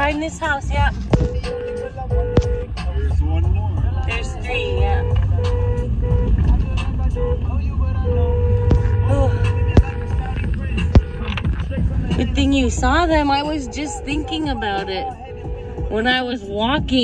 behind this house, yeah. There's one more. There's three, yeah. Good thing you saw them. I was just thinking about it when I was walking.